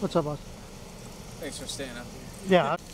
What's up, boss? Thanks for staying up here. Yeah.